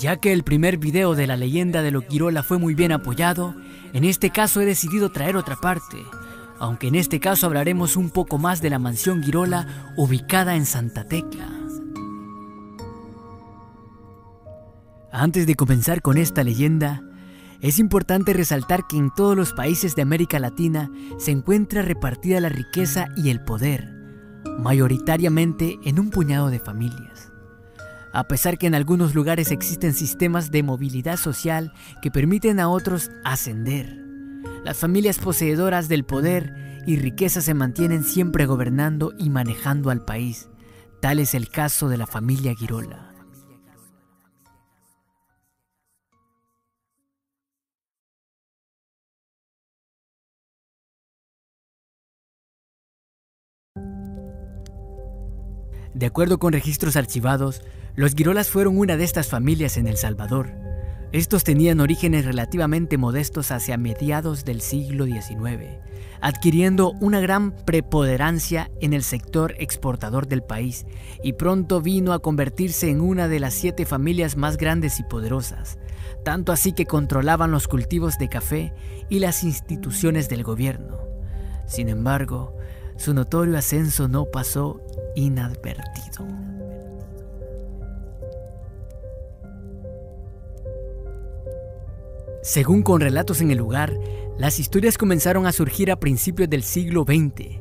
Ya que el primer video de la leyenda de los Girola fue muy bien apoyado, en este caso he decidido traer otra parte, aunque en este caso hablaremos un poco más de la mansión Girola ubicada en Santa Tecla. Antes de comenzar con esta leyenda, es importante resaltar que en todos los países de América Latina se encuentra repartida la riqueza y el poder, mayoritariamente en un puñado de familias. A pesar que en algunos lugares existen sistemas de movilidad social que permiten a otros ascender, las familias poseedoras del poder y riqueza se mantienen siempre gobernando y manejando al país. Tal es el caso de la familia Girola. De acuerdo con registros archivados, los Girolas fueron una de estas familias en El Salvador. Estos tenían orígenes relativamente modestos hacia mediados del siglo XIX, adquiriendo una gran preponderancia en el sector exportador del país y pronto vino a convertirse en una de las siete familias más grandes y poderosas, tanto así que controlaban los cultivos de café y las instituciones del gobierno. Sin embargo, su notorio ascenso no pasó inadvertido. Según con relatos en el lugar, las historias comenzaron a surgir a principios del siglo XX.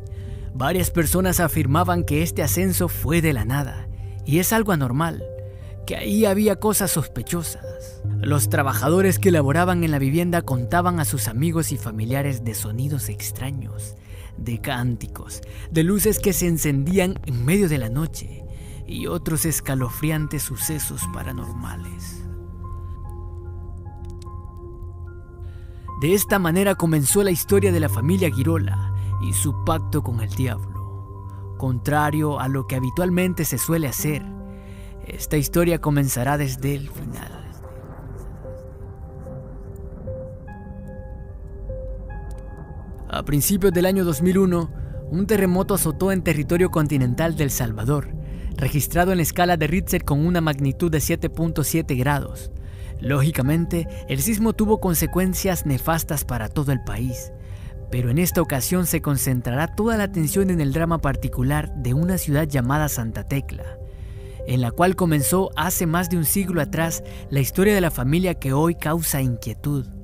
Varias personas afirmaban que este ascenso fue de la nada, y es algo anormal, que ahí había cosas sospechosas. Los trabajadores que laboraban en la vivienda contaban a sus amigos y familiares de sonidos extraños, de cánticos, de luces que se encendían en medio de la noche y otros escalofriantes sucesos paranormales. De esta manera comenzó la historia de la familia Girola y su pacto con el diablo. Contrario a lo que habitualmente se suele hacer, esta historia comenzará desde el final. A principios del año 2001, un terremoto azotó en territorio continental del Salvador, registrado en la escala de Richter con una magnitud de 7.7 grados. Lógicamente, el sismo tuvo consecuencias nefastas para todo el país, pero en esta ocasión se concentrará toda la atención en el drama particular de una ciudad llamada Santa Tecla, en la cual comenzó hace más de un siglo atrás la historia de la familia que hoy causa inquietud.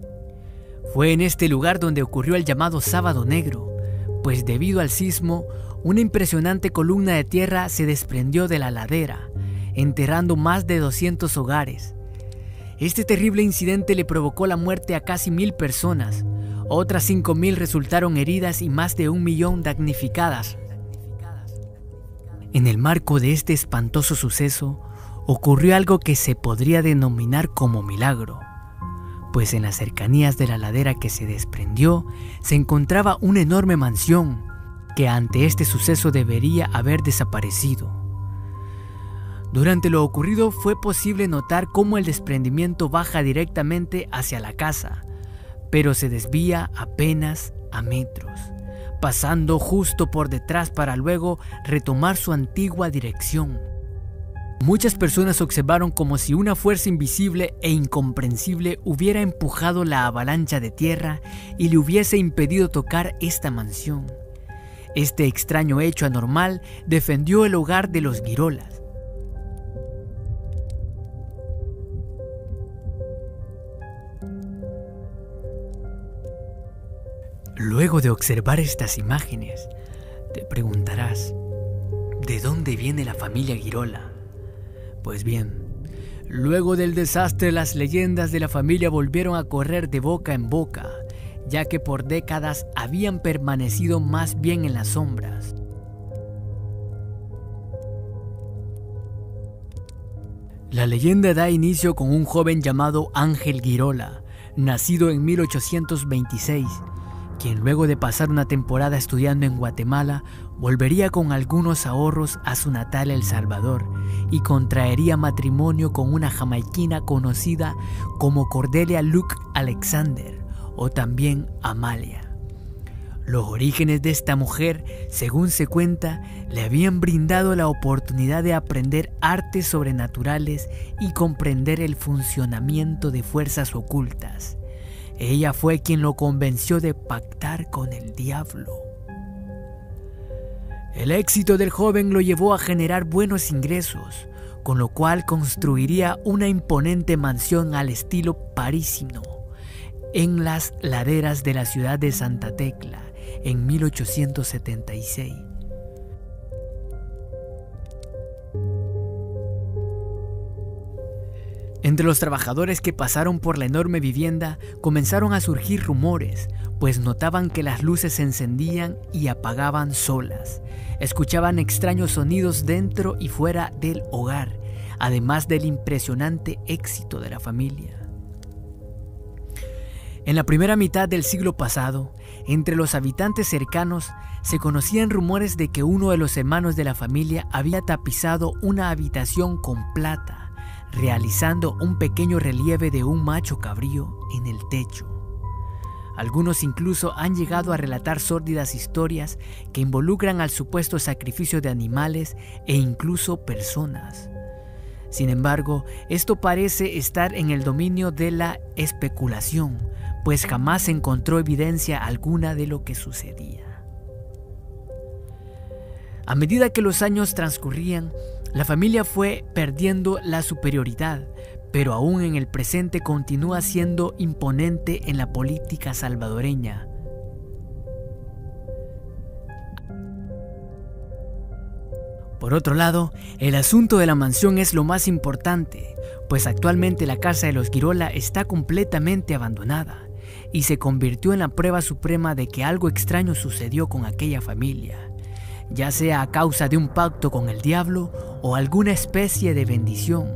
Fue en este lugar donde ocurrió el llamado Sábado Negro, pues debido al sismo, una impresionante columna de tierra se desprendió de la ladera, enterrando más de 200 hogares, este terrible incidente le provocó la muerte a casi mil personas. Otras cinco mil resultaron heridas y más de un millón damnificadas. En el marco de este espantoso suceso, ocurrió algo que se podría denominar como milagro, pues en las cercanías de la ladera que se desprendió se encontraba una enorme mansión que ante este suceso debería haber desaparecido. Durante lo ocurrido fue posible notar cómo el desprendimiento baja directamente hacia la casa, pero se desvía apenas a metros, pasando justo por detrás para luego retomar su antigua dirección. Muchas personas observaron como si una fuerza invisible e incomprensible hubiera empujado la avalancha de tierra y le hubiese impedido tocar esta mansión. Este extraño hecho anormal defendió el hogar de los Girolas, Luego de observar estas imágenes, te preguntarás, ¿de dónde viene la familia Girola? Pues bien, luego del desastre las leyendas de la familia volvieron a correr de boca en boca, ya que por décadas habían permanecido más bien en las sombras. La leyenda da inicio con un joven llamado Ángel Girola, nacido en 1826 quien luego de pasar una temporada estudiando en Guatemala, volvería con algunos ahorros a su natal El Salvador y contraería matrimonio con una jamaiquina conocida como Cordelia Luke Alexander o también Amalia. Los orígenes de esta mujer, según se cuenta, le habían brindado la oportunidad de aprender artes sobrenaturales y comprender el funcionamiento de fuerzas ocultas. Ella fue quien lo convenció de pactar con el diablo. El éxito del joven lo llevó a generar buenos ingresos, con lo cual construiría una imponente mansión al estilo parisino en las laderas de la ciudad de Santa Tecla en 1876. Entre los trabajadores que pasaron por la enorme vivienda comenzaron a surgir rumores, pues notaban que las luces se encendían y apagaban solas. Escuchaban extraños sonidos dentro y fuera del hogar, además del impresionante éxito de la familia. En la primera mitad del siglo pasado, entre los habitantes cercanos se conocían rumores de que uno de los hermanos de la familia había tapizado una habitación con plata, realizando un pequeño relieve de un macho cabrío en el techo. Algunos incluso han llegado a relatar sórdidas historias que involucran al supuesto sacrificio de animales e incluso personas. Sin embargo, esto parece estar en el dominio de la especulación, pues jamás se encontró evidencia alguna de lo que sucedía. A medida que los años transcurrían, la familia fue perdiendo la superioridad, pero aún en el presente continúa siendo imponente en la política salvadoreña. Por otro lado, el asunto de la mansión es lo más importante, pues actualmente la casa de los Girola está completamente abandonada y se convirtió en la prueba suprema de que algo extraño sucedió con aquella familia, ya sea a causa de un pacto con el diablo o alguna especie de bendición.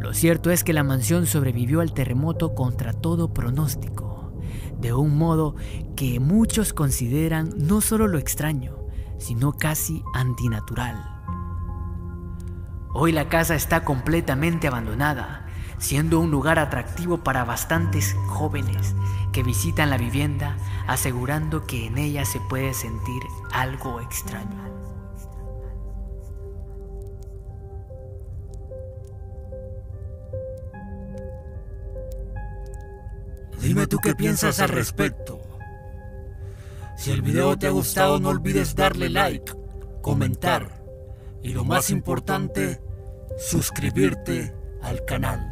Lo cierto es que la mansión sobrevivió al terremoto contra todo pronóstico, de un modo que muchos consideran no solo lo extraño, sino casi antinatural. Hoy la casa está completamente abandonada, siendo un lugar atractivo para bastantes jóvenes que visitan la vivienda asegurando que en ella se puede sentir algo extraño. Dime tú qué piensas al respecto. Si el video te ha gustado no olvides darle like, comentar y lo más importante, suscribirte al canal.